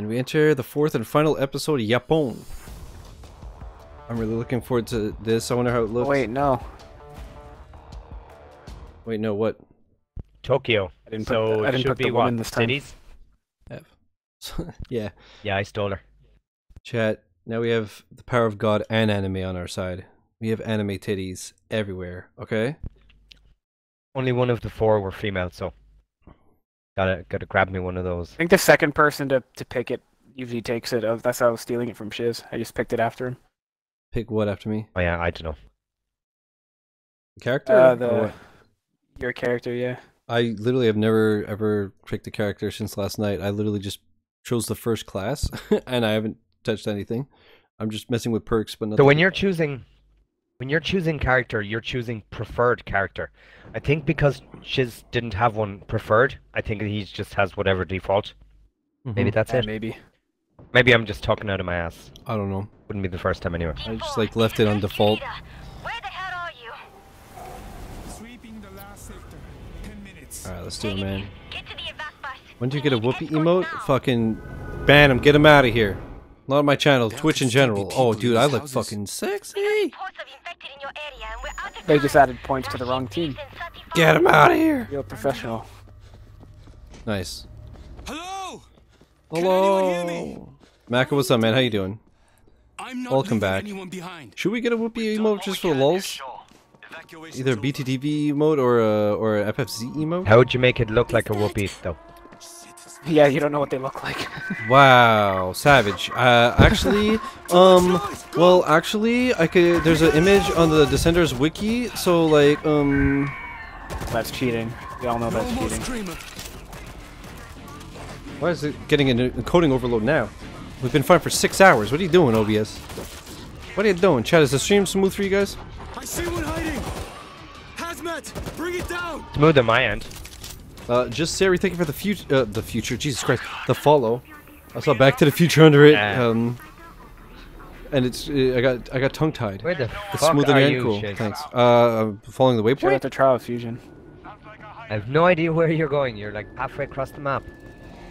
And we enter the fourth and final episode, Yapon. I'm really looking forward to this. I wonder how it looks. Oh, wait, no. Wait, no, what? Tokyo. I didn't put so the- I it didn't should put be the what? woman this time. Cities? yeah. Yeah, I stole her. Chat. Now we have the power of God and anime on our side. We have anime titties everywhere, okay? Only one of the four were female, so gotta gotta grab me one of those. I think the second person to, to pick it usually takes it. Uh, That's how I was stealing it from Shiz. I just picked it after him. Pick what after me? Oh yeah, I don't know. Character? Uh, the what? your character, yeah. I literally have never ever picked a character since last night. I literally just chose the first class and I haven't touched anything. I'm just messing with perks, but So when you're choosing when you're choosing character, you're choosing preferred character. I think because Shiz didn't have one preferred, I think he just has whatever default. Maybe Mhm. that's Yeah, it. maybe. Maybe I'm just talking out of my ass. I don't know. Wouldn't be the first time anyway. I just like left it on default. Where the hell are you? Sweeping the last sector. Ten minutes. All right, let's do it, man. Get to the evac bus. When do you get a whoopee emote? Fucking ban him. Get him out of here. Not on my channel. Twitch in general. Oh, dude, I look fucking sexy. Reports in your area, and we're out of They just added points to the wrong team. Get him out of here. Real professional. Nice. Hello. Can anyone hear me? Hello. Maka, what's up, man? How you doing? I'm not Welcome back. anyone behind. Should we get a whoopee emote just for the lulz? Either a BTTV emote or a or a FFZ emote? How would you make it look like a whoopee though? Yeah, you don't know what they look like. Wow, savage. Uh, actually, um, well, actually, I could. There's an image on the Descenders wiki, so like, um, that's cheating. We all know that's more cheating. screamer. why is it getting an encoding overload now? We've been fine for six hours. What are you doing, OBS? What are you doing? Chad, is the stream smooth for you guys? I see one hiding. Hazmat, bring it down. Smooth on my end. Uh, just Sari, thank you for the future. Uh, the future, Jesus Christ, the follow. I saw Back to the Future under it. Um, and it's uh, I got I got tongue tied. Where the It's fuck smooth are your end, you, cool. Shiz? Thanks. Uh, I'm following the waypoint? Shout out waypoint. to Trial Fusion. I have no idea where you're going. You're like halfway across the map.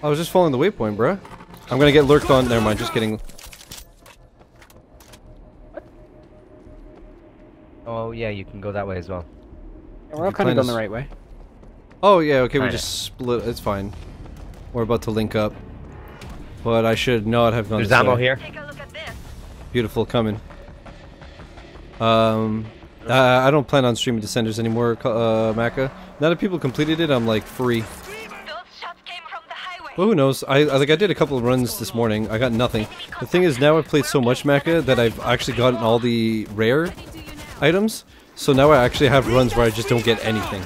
I was just following the waypoint, bruh. I'm gonna get lurked on. Never mind. Just kidding. Oh yeah, you can go that way as well. Yeah, we're all kind of going the right way. Oh yeah, okay, we Kinda. just split. It's fine. We're about to link up, but I should not have gone. There's this ammo way. here. Take a look at this. Beautiful, coming. Um, uh, I don't plan on streaming Descenders anymore, uh, Maka. Now that people completed it, I'm like free. Those shots came from the highway. Well, who knows? I, I like I did a couple of runs this morning. I got nothing. The thing is, now I've played so much Maka that I've actually gotten all the rare items. So now I actually have runs where I just don't get anything.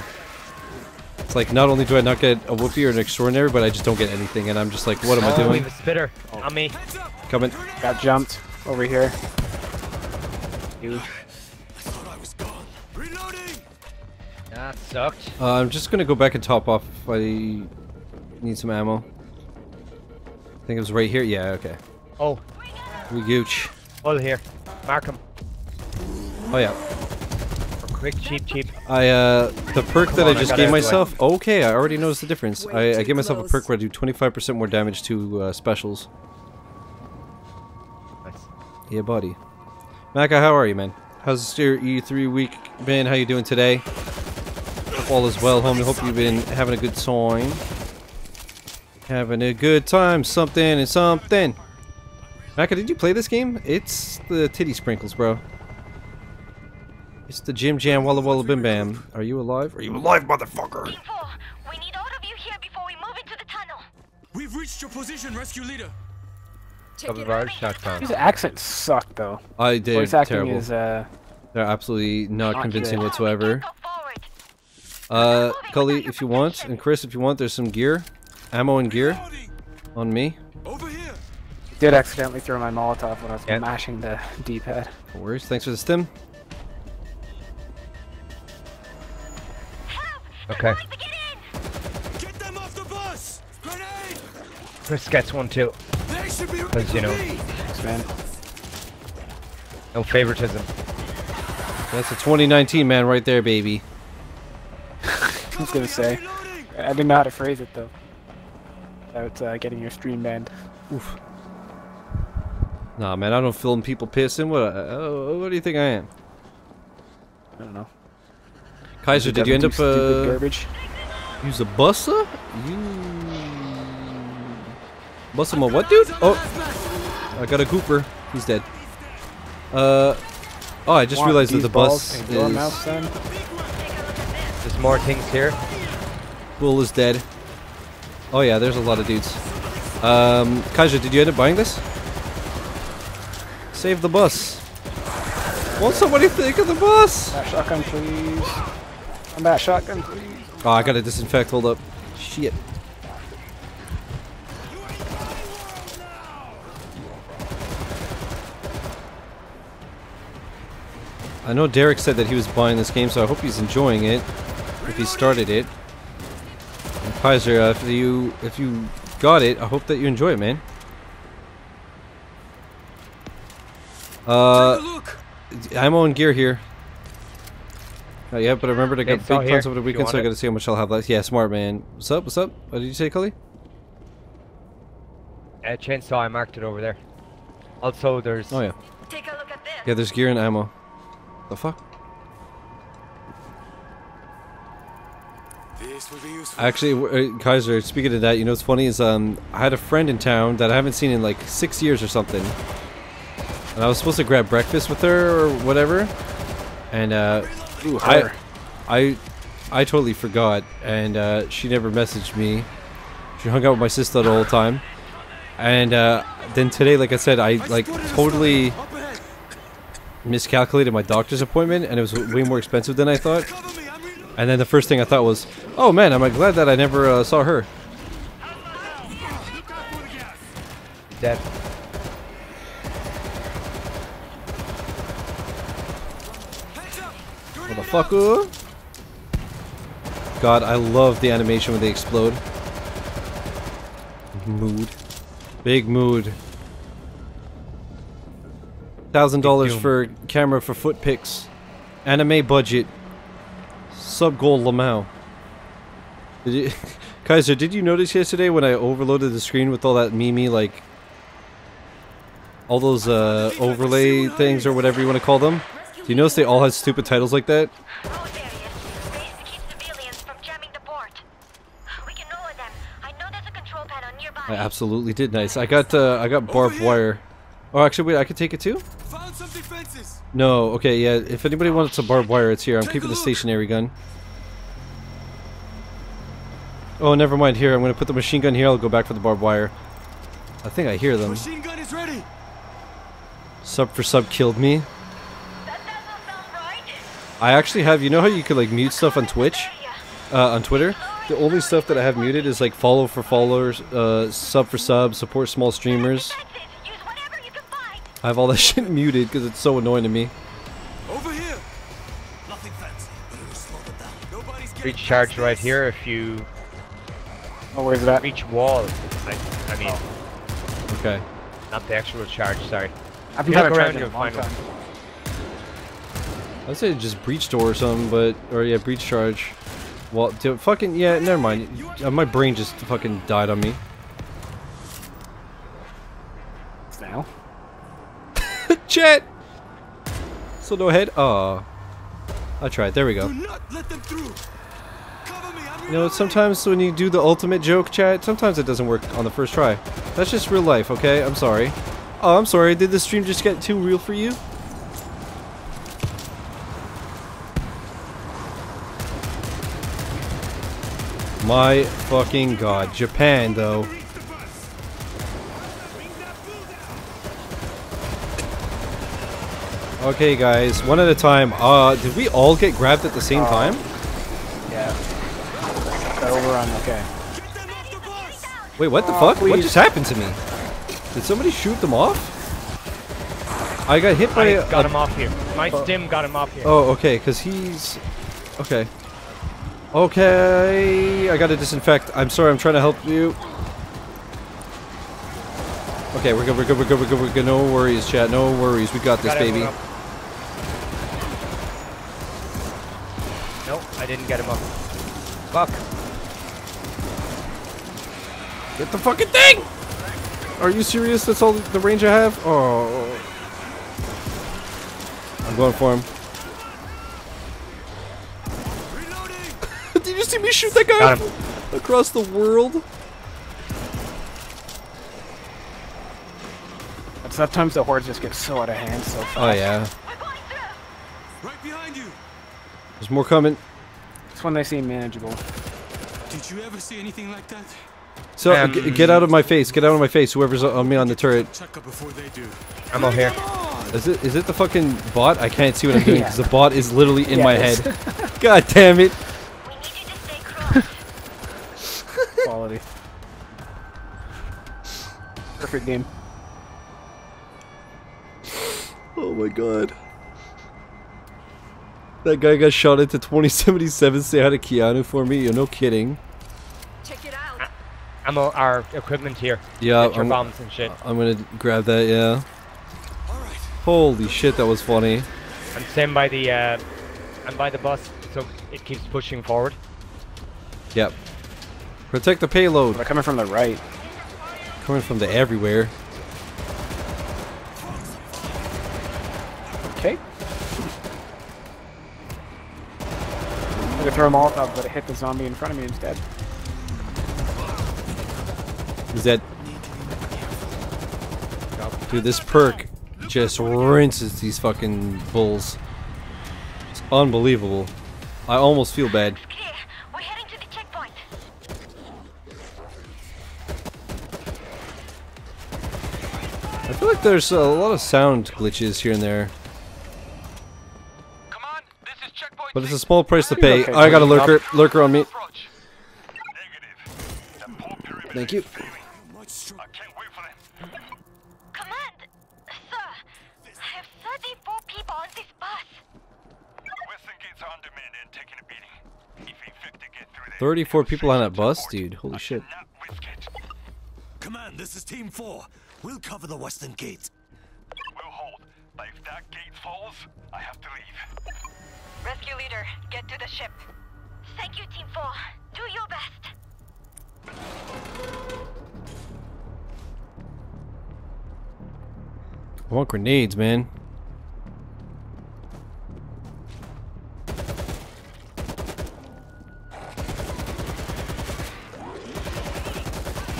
It's like not only do I not get a whoopee or an extraordinary, but I just don't get anything, and I'm just like, what am I Oh, we doing? have a spitter on me. Coming. Got jumped over here. Dude. Thought I was gone. Reloading. That sucked. Uh, I'm just gonna go back and top off if I need some ammo. I think it was right here. Yeah, okay. Oh, We gooch. All here. Mark him. Oh yeah. For quick, cheap, cheap. I uh the perk that on, I I just got gave out the way. myself. Okay, I already noticed the difference. I, I gave myself a perk where I do 25% more damage to uh, specials. Nice. Yeah, buddy. Maka, how are you, man? How's your E3 week been? How you doing today? Hope all is well, homie. Hope you've been having a good time. Having a good time, something and something. Maka, did you play this game? It's the titty sprinkles, bro. It's the Jim Jam Walla Walla Bim Bam. Are you alive? Are you alive, motherfucker? Info. We need all of you here before we move into the tunnel. We've reached your position, rescue leader. Double barrel shotgun. His accents suck though. I did Voice acting terrible. is uh They're absolutely not Not convincing good. whatsoever. Go. Uh, Cully, if you want, and Chris, if you want, there's some gear, ammo and gear on me. Over here. did accidentally throw my Molotov when I was Yeah. mashing the D-pad. No worries. Thanks for the stim. Okay. Get them off the bus. Grenade. Chris gets one too. They should be Because, you know. me. Thanks, man. No favoritism. That's a 2019 man right there, baby. I was gonna say. I didn't know how to phrase it though. Without uh, getting your stream banned. Oof. Nah, man, I don't film people pissing. What? Uh, what do you think I am? I don't know. Kaiser, did you end up Stupid uh, garbage? use a buster? You bust him a what, dude? Oh, I got a Cooper. He's dead. Uh, oh, I just Want realized that the bus is mouth, son? There's more things here. Bull is dead. Oh yeah, there's a lot of dudes. Um, Kaiser, did you end up buying this? Save the bus. Won't somebody think of the bus? That shotgun, please. I'm back, shotgun, please. Oh, I gotta disinfect. Hold up. Shit. I know Derek said that he was buying this game, so I hope he's enjoying it. If he started it. And Kaiser, uh, if you if you got it, I hope that you enjoy it, man. Uh, Take a look. ammo and gear here. Not yet, but I remember to get it's all big plans over the if you weekend, so I gotta see how much I'll have left. Yeah, smart man. What's up? What's up? What did you say, Cully? Uh, chainsaw, I marked it over there. Also, there's Oh yeah, Take a look at this. yeah. There's gear and ammo. The fuck? This will be useful. Actually, uh, Kaiser. Speaking of that, you know what's funny is um, I had a friend in town that I haven't seen in like six years or something, and I was supposed to grab breakfast with her or whatever, and uh, Ooh, I, her. I, I totally forgot, and uh, she never messaged me. She hung out with my sister the whole time, and uh, then today, like I said, I like totally sniper. Up ahead. miscalculated my doctor's appointment, and it was way more expensive than I thought. Cover me. I'm reloading. And then the first thing I thought was, "Oh man, am I glad that I never uh, saw her." dead. Heads up. Motherfucker. God, I love the animation when they explode. Mood. Big mood. Thousand dollars for camera for foot pics. Anime budget. Sub goal Lamau. Did you, Kaiser? Did you notice yesterday when I overloaded the screen with all that mimi like, all those uh, overlay things or whatever you want to call them? Do you notice they all had stupid titles like that? Road areas. Ways to keep civilians from jamming the port. We can lower them. I know there's a control panel nearby. I absolutely did. Nice. I got uh, I got barbed wire. Oh, actually, wait. I could take it too. Found some defenses. No. Okay. Yeah. If anybody wants a barbed wire, it's here. I'm Take keeping the stationary gun. Oh, never mind. Here, I'm gonna put the machine gun here. I'll go back for the barbed wire. I think I hear them. Machine gun is ready. Sub for sub killed me. That doesn't sound right. I actually have. You know how you could like mute stuff on Twitch, uh, on Twitter. The only stuff that I have muted is like follow for followers, uh, sub for sub, support small streamers. That's it. Use whatever you can find. I have all that shit muted because it's so annoying to me. Over here. Nothing fancy, but it'll slow them down. Nobody's getting charge right here. If you Oh, where's that? reach wall, I, I mean, Okay. not the actual charge. Sorry. I've You had look a around, charge a you'll find one. Time. I'd say just breach door or something, but or yeah, breach charge. Well, dude, fucking yeah, never mind. Uh, my brain just fucking died on me. Now. Chat. So no head. Oh, I tried. There we go. Do not let them through. Cover me. I'm You know, sometimes when you do the ultimate joke, chat, sometimes it doesn't work on the first try. That's just real life, okay? I'm sorry. Oh, I'm sorry. Did the stream just get too real for you? My fucking god. Japan, though. Okay, guys, one at a time. Uh, did we all get grabbed at the same Uh, time? Yeah. Got overrun. Okay. Get them off the bus. Wait, what the Aw, fuck? What just happened to me? Did somebody shoot them off? I got hit by I a, got a- him off here. My stim got him off here. Oh, okay, because he's... Okay. Okay, I gotta disinfect. I'm sorry, I'm trying to help you. Okay, we're good, we're good, we're good, we're good, we're good. No worries, chat, no worries. We got this, Got baby. Nope, I didn't get him up. Fuck. Get the fucking thing! Are you serious? That's all the range I have? Oh. I'm going for him. See me shoot that guy across the world? But sometimes the hordes just get so out of hand so fast. Oh yeah. We're going through! Right behind you! There's more coming. It's when they seem manageable. Did you ever see anything like that? So Um, get out of my face. Get out of my face. Whoever's on me on the turret. Check up before they do. Here. Is it is it the fucking bot? I can't see what I'm doing Yeah. because the bot is literally in Yeah, my head. God damn it. Close. Quality. Perfect game. Oh my god. That guy got shot into 2077. Say hi to Keanu for me. You're no kidding. Check it out. Ammo, our equipment here. Yeah, your I'm, bombs and shit. I'm gonna grab that. Yeah. Alright. Holy shit, that was funny. And same by the, uh, and by the bus, so it keeps pushing forward. Yep. Protect the payload. They're coming from the right. Coming from the everywhere. Okay. I'm gonna throw a Molotov, but it hit the zombie in front of me instead. Is that? Dude, this perk just rinses these fucking bulls. It's unbelievable. I almost feel bad. It's clear. We're heading to the checkpoint. I feel like there's a lot of sound glitches here and there. Come on, this is checkpoint. But it's a small price to pay. okay, I got a Tony. lurker, lurker on me. Approach. Negative. The whole perimeter Thank you. is failing. Much stronger. I can't wait for them. Command! Sir, I have 34 people on this bus. Western gates are under man and taking a beating. If infected get through there, 34 people on that bus, dude. Holy shit. not risk it. Command, this is Team 4. We'll cover the western gate. We'll hold. But if that gate falls, I have to leave. Rescue leader, get to the ship. Thank you, Team 4. Do your best. I want grenades, man.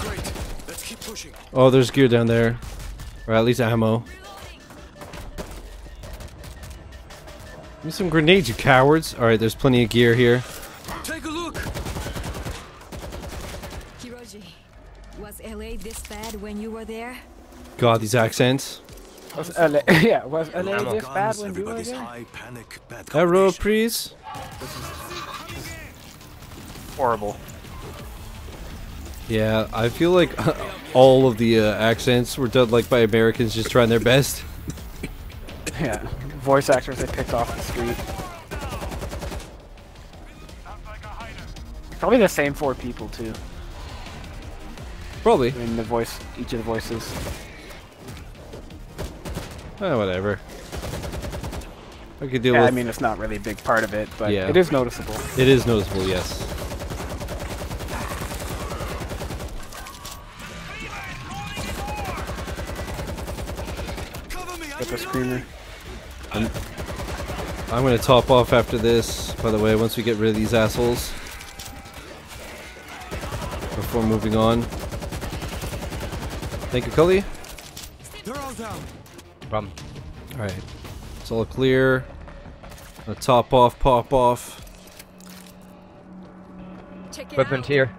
Great. Let's keep pushing. Oh, there's gear down there. Or at least ammo. Give me some grenades, you cowards. Alright, there's plenty of gear here. Take a look. Hiroji, was LA this bad when you were there? God, these accents. Was LA, yeah, was LA Ammo. this bad when you were everybody's there? high, panic, bad Arrow, combination. please. Horrible. Yeah, I feel like all of the uh, accents were done like by Americans just trying their best. Yeah. Voice actors they picked off the street. Sounds like a hider. Probably the same four people too. Probably. In the voice, each of the voices. Eh, whatever. I could deal Yeah, with. I mean it's not really a big part of it, but Yeah. it is noticeable. it is noticeable, yes. The screamer. I'm gonna top off after this. By the way, once we get rid of these assholes, before moving on. Thank you, Cully. They're all down. From All right, it's all clear. Gonna top off, pop off. Equipment out. here.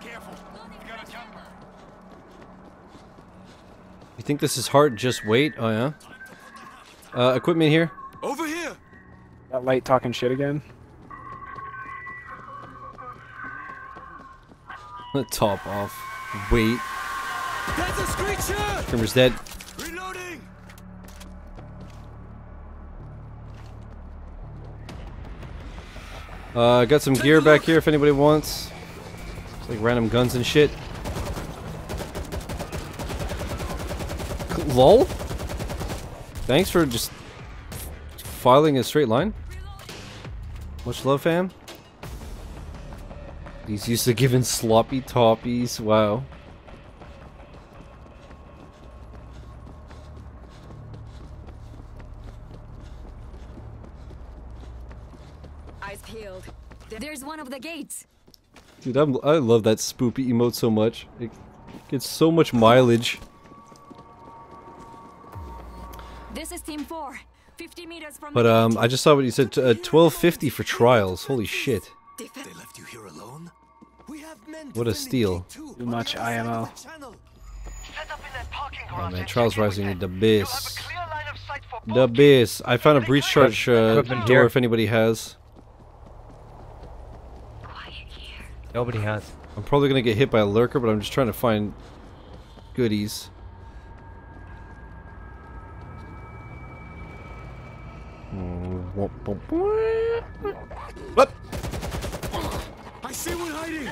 Careful. You got a jumper. You think this is hard? Just wait. Oh yeah. Uh, equipment here. Over here. That light talking shit again. The top off. Wait. That's a screecher. Trimmer's dead. Reloading. Uh, got some gear back here if anybody wants. It's like random guns and shit. Lol? Thanks for just filing a straight line. Much love, fam. He's used to giving sloppy toppies. Wow. Eyes peeled. There's one of the gates. Dude, I'm, i love that spoopy emote so much. It gets so much mileage. Team four. 50 meters from But um. I just saw what you said. Uh, Twelve fifty for trials. Holy shit! They left you here alone? We have men What a steal. Too much on the other side of IMO. the channel. Set up in that parking Oh man, and trials check in rising with the them. Abyss. a clear line of sight for The both abyss. I found a breach charge uh, Equipment door if anybody has. Nobody has. I'm probably gonna get hit by a lurker, but I'm just trying to find goodies. What? I see one hiding!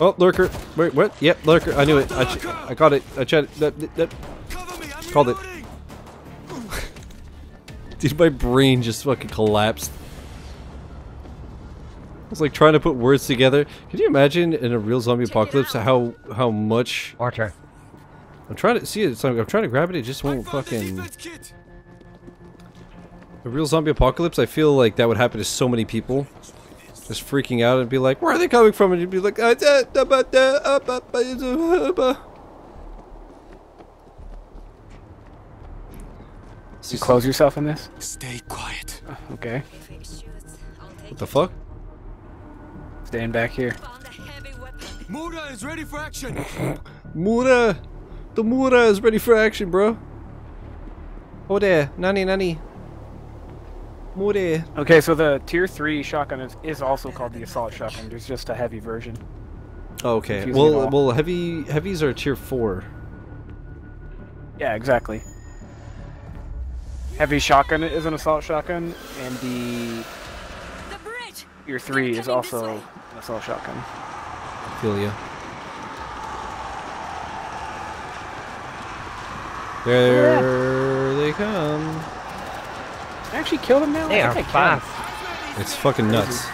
Oh, lurker. Wait, what? Yep, lurker. I knew it. I, ch- I got it. I checked. That, that, that. Cover me, I'm Called it. Dude, my brain just fucking collapsed. I was like trying to put words together. Can you imagine in a real zombie Check apocalypse how how much Water. I'm trying to see it. So I'm trying to grab it. It just won't found the fucking. Defense! A real zombie apocalypse. I feel like that would happen to so many people. Just freaking out and be like, "Where are they coming from?" And you'd be like, "Ah, da, da, ba, da, ah, ba, ba, da. You close yourself in this? Stay quiet. Okay. Fake shoots. I'll take What the fuck? Staying back here. Found a heavy weapon. Mura is ready for action! Mura, the Mura is ready for action, bro. Oh there, nani nani. Mura. Okay, so the tier 3 shotgun is, is also called the assault shotgun. There's just a heavy version. Oh, okay. Confusing Well, well, heavy heavies are tier four. Yeah, exactly. Heavy shotgun is an assault shotgun, and the The bridge! tier 3 is also way. an assault shotgun. Feel you. There oh, they come. I actually killed him now? They I are think can. fast. It's fucking nuts.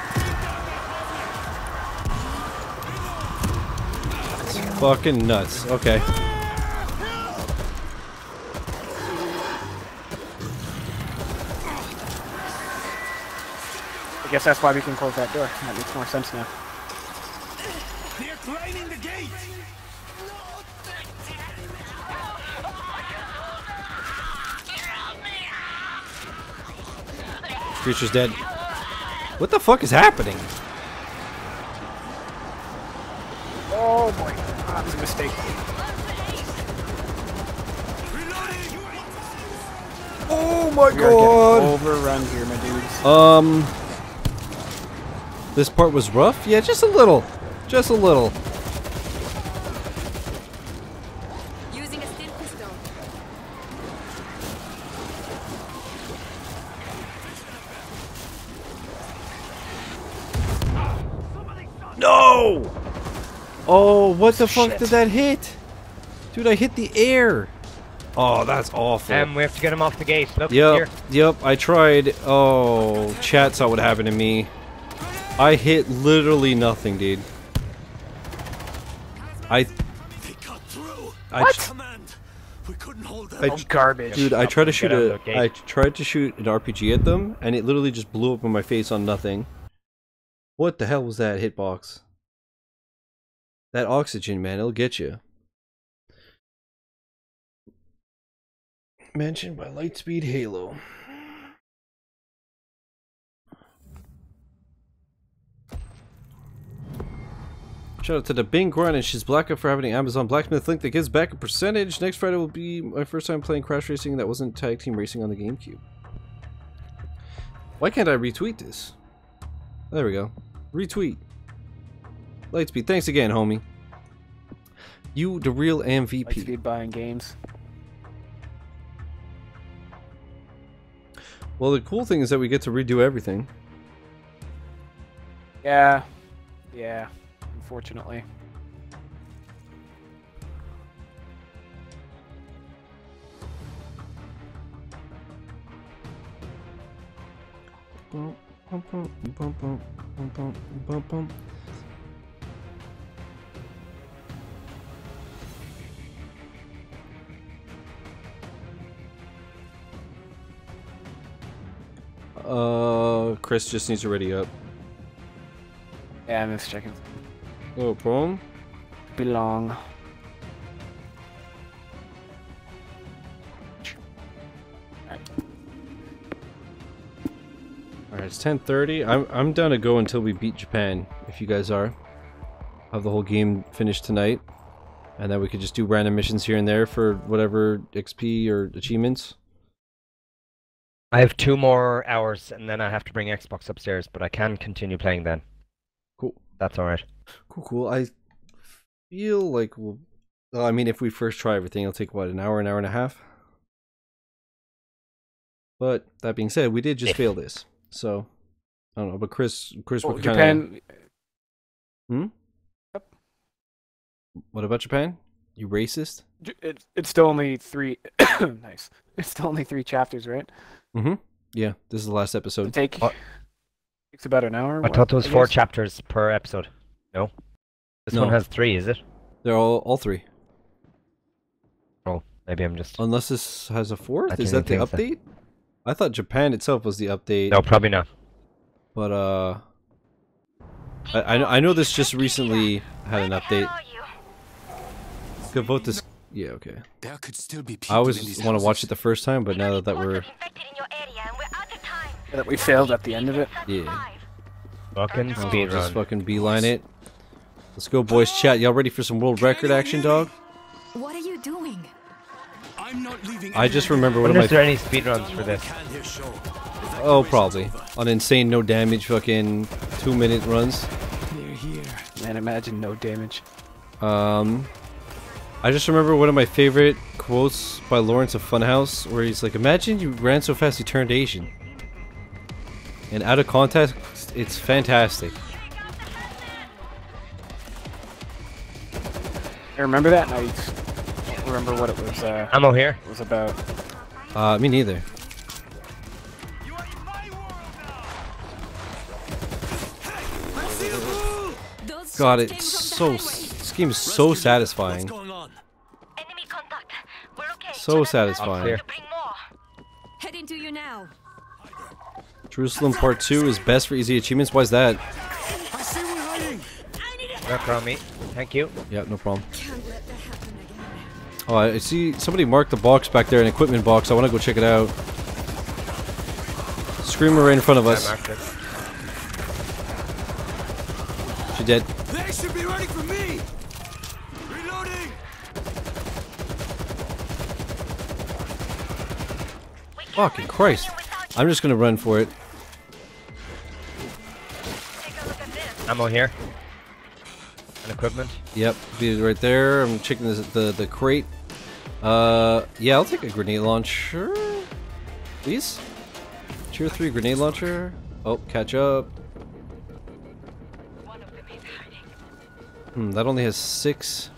It's fucking nuts. Okay. I guess that's why we can close that door. That makes more sense now. They're climbing the gate! Creature's dead. What the fuck is happening? Oh boy. That was a mistake. Oh my We getting overrun here, my dudes. Um. This part was rough? Yeah, just a little. Just a little. What the fuck Shit. did that hit? Dude, I hit the air. Oh, that's awful. Um, we have to get him off the gate. Look Yep, here. yep, I tried. Oh, chat saw what happened to me. I hit literally nothing, dude. I, They cut through! I, Command! We couldn't hold them. I, Oh, garbage. dude, I tried to shoot Get out a, of the gate. I tried to shoot an RPG at them, and it literally just blew up in my face on nothing. What the hell was that hitbox? That oxygen, man, it'll get you. Mentioned by Lightspeed Halo. Shout out to the Bing Grunt and she's black up for having an Amazon Blacksmith link that gives back a percentage. Next Friday will be my first time playing Crash Racing that wasn't tag team racing on the GameCube. Why can't I retweet this? There we go. Retweet. Lightspeed, thanks again, homie. You the real MVP. Lightspeed buying games. Well, the cool thing is that we get to redo everything. Yeah. Yeah. Unfortunately. Bum, bum, bum, Uh, Chris just needs to ready up. Yeah, I'm just checking. Oh, problem. Belong. All right, it's 10:30. I'm I'm down to go until we beat Japan. If you guys are, have the whole game finished tonight, and then we could just do random missions here and there for whatever XP or achievements. I have two more hours, and then I have to bring Xbox upstairs, but I can continue playing then. Cool. That's all right. Cool, cool. I feel like we'll. Well, I mean, if we first try everything, it'll take what an hour, an hour and a half. But that being said, we did just If. fail this, so I don't know. But Chris, Chris, oh, Well, what kind Japan. Hmm? What about Japan? You racist? J- It's it's still only three. nice. It's still only three chapters, right? Mm-hmm. Yeah, this is the last It episode. take What? takes about an hour. I what, thought there was four guess? chapters per episode. No? This No. one has three, is it? They're all all three, Oh, maybe I'm just. unless this has a fourth. Is that the update? think I thought Japan itself was the update. No, probably not. But uh, I I know, I know this just recently had an Where the hell update. are you? Could vote this. Yeah, okay. There could still be people I in always these want to watch it the first time, but now that, that we're reports of infected in your area and we're out of time. That we failed at the end of it. Yeah. Fucking I'll just fucking beeline it. Let's go, boys. Chat. Y'all ready for some world record action, dog? What are you doing? I'm not leaving I just remember one When of is there any speedruns for this? can hear show. oh probably on insane no damage fucking two minute runs. They're here. Man, imagine no damage. Um, I just remember one of my favorite quotes by Lawrence of Funhaus, where he's like, "Imagine you ran so fast you turned Asian." And out of context, it's fantastic. I remember that, and I just don't remember what it was. Uh, Ammo here. It was about. Uh, me neither. Those God, it's so from the s- highway. this game is so What's satisfying. going on? Enemy contact. We're okay. So satisfying. I'm going to bring more. Heading to you now. Jerusalem Part Two is best for easy achievements. Why is that? I see one hiding. Work around me. Thank you. Yeah, no problem. Can't let that happen again. Oh, I see somebody marked the box back there, an equipment box. I want to go check it out. Screamer right in front of us. marked. She dead. They should be ready for me. Reloading. We can't Fucking Christ. I'm just gonna run for it. Take a look at this. Ammo here. And equipment. Yep, be right there. I'm checking the the, the crate. Uh, yeah, I'll take a grenade launcher, please. Tier three grenade launcher. Oh, catch up. One of them is hiding. Hmm, that only has six.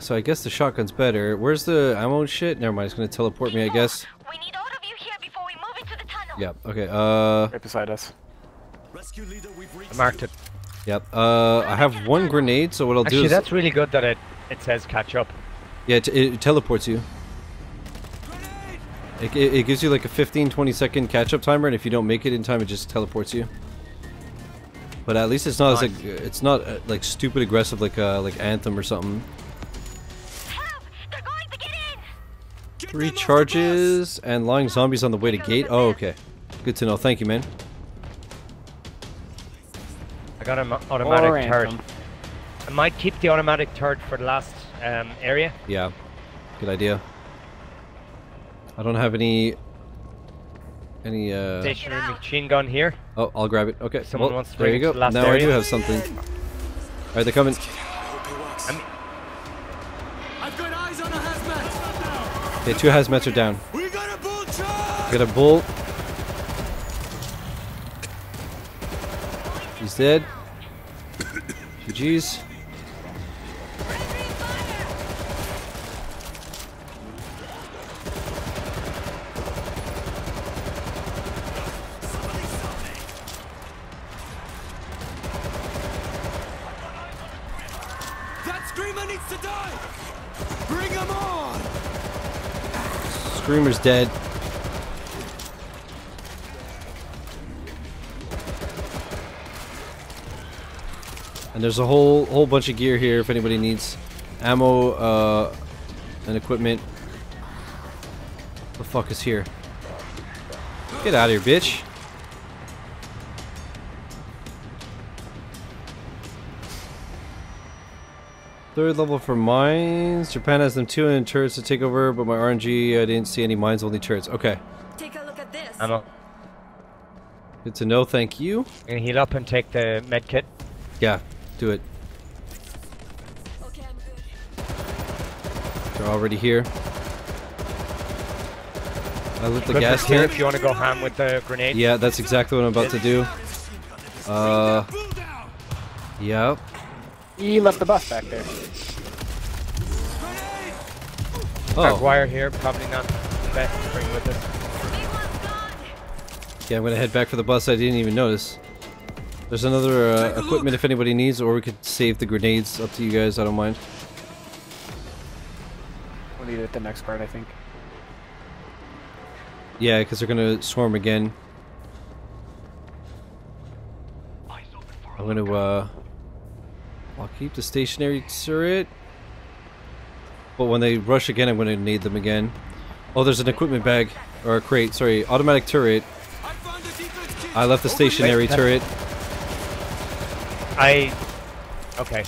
So I guess the shotgun's better. Where's the ammo shit? Never mind. It's gonna teleport me, I guess. We need all of you here before we move into the tunnel. Yep. Okay. Uh. Right beside us. Rescue leader, we've reached. I marked it. Yep. Uh. I have one grenade, so what I'll do Actually, is that's really good that it, it says catch up. yeah, it, it teleports you. It, it, it gives you like a 15 20 second catch up timer, and if you don't make it in time, it just teleports you. But at least it's not as like it's not uh, like stupid aggressive like uh like Anthem or something. Three them off the charges and lying zombies on the way to gate. Oh, okay. Good to know. Thank you, man. I got an automatic Or turret. Anthem. I might keep the automatic turret for the last um, area. Yeah. Good idea. I don't have any any uh Stationary machine gun here. Oh, I'll grab it. Okay. Someone well, wants to there bring you go. the last now I do have something. Alright, they're coming. bus. Okay, two hazmats are down. We got a bull charge. Got a bull. He's dead. GG's. Dreamer's dead. And there's a whole whole bunch of gear here if anybody needs ammo uh, and equipment. The fuck is here? Get out of here, bitch. Third level for mines. Japan has them too and turrets to take over, but my RNG, I didn't see any mines, only turrets. Okay. Take a look at this. Ammo. Good to know, thank you. Gonna heal up and take the med kit. Yeah, do it. Okay, I'm good. They're already here. I lit the Equipment gas here if you want to go ham with the grenade. Yeah, that's exactly what I'm about to do. Uh, Bull down! Yep. He left the bus back there. Barbed Oh, wire here, probably not the best to bring with us. Big one's gone. yeah, I'm gonna head back for the bus. I didn't even notice. There's another uh, equipment if anybody needs, or we could save the grenades. Up to you guys. I don't mind. We'll need it at the next part, I think. Yeah, because they're gonna swarm again. I'm gonna uh, I'll keep the stationary turret. But when they rush again, I'm gonna need them again. Oh, there's an equipment bag or a crate. Sorry, automatic turret. I found the defense kit! I left the stationary Wait, turret. I. Okay.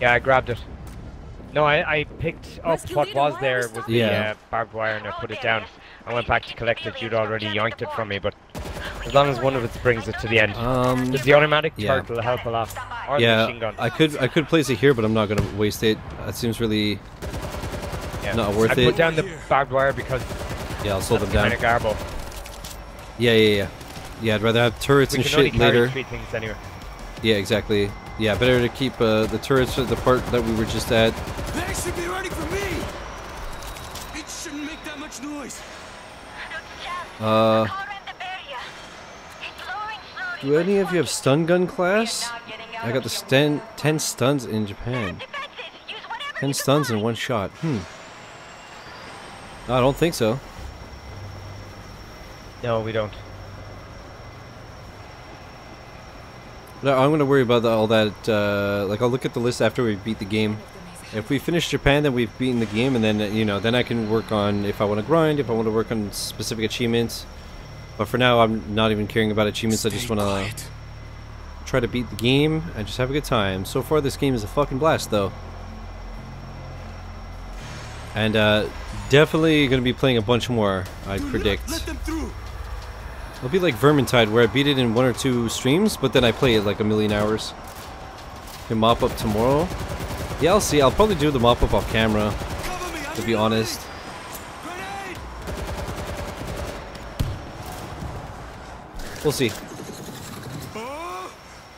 Yeah, I grabbed it. No, I, I picked up Rescue what was there we with the? Yeah. uh, barbed wire and I put it down. I went back to collect it. You'd already yanked it from me, but as long as one of us brings it to the end. Um, Does the automatic yeah. turret will help a lot. Or the machine yeah, gun. I could I could place it here, but I'm not gonna waste it. That seems really yeah. not worth I it. put down the barbed wire because yeah. I'll slow them down. kind of garble. Yeah, yeah, yeah. Yeah, I'd rather have turrets We and can only shit carry later. three things anyway. Yeah, exactly. Yeah, better to keep uh, the turrets at the part that we were just at. They should be ready for me! It shouldn't make that much noise! Uh, Call around the barrier. It's lowering slowly, do any of you have stun gun class? We are now getting out I got the sten 10 stuns in Japan. Defenses, use whatever 10 stuns in one shot. Hmm. No, I don't think so. No, we don't. No, I'm gonna worry about the, all that. Uh, like, I'll look at the list after we beat the game. If we finish Japan, then we've beaten the game, and then you know, then I can work on if I want to grind, if I want to work on specific achievements. But for now, I'm not even caring about achievements. I just want to quiet. try to beat the game and just have a good time. So far, this game is a fucking blast, though. And uh, definitely going to be playing a bunch more, I Do predict. It'll be like Vermintide, where I beat it in one or two streams, but then I play it like a million hours. Can mop up tomorrow. Yeah, I'll see. I'll probably do the mop up off camera, Cover me! I'm to be reloading. honest. We'll see.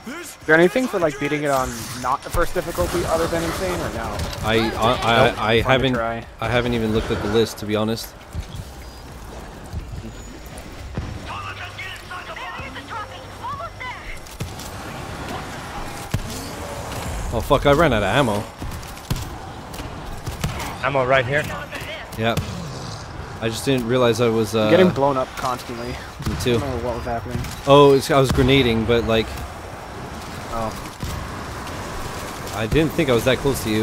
Is there anything for like beating it on not the first difficulty other than insane or no? I I, I, I haven't. I haven't even looked at the list to be honest. Barriers are dropping. Almost there. Oh fuck! I ran out of ammo. Ammo right here. Yeah. I just didn't realize I was uh, I'm getting blown up constantly. me I too. don't know what was happening. Oh, it's, I was grenading, but like Oh, I didn't think I was that close to you.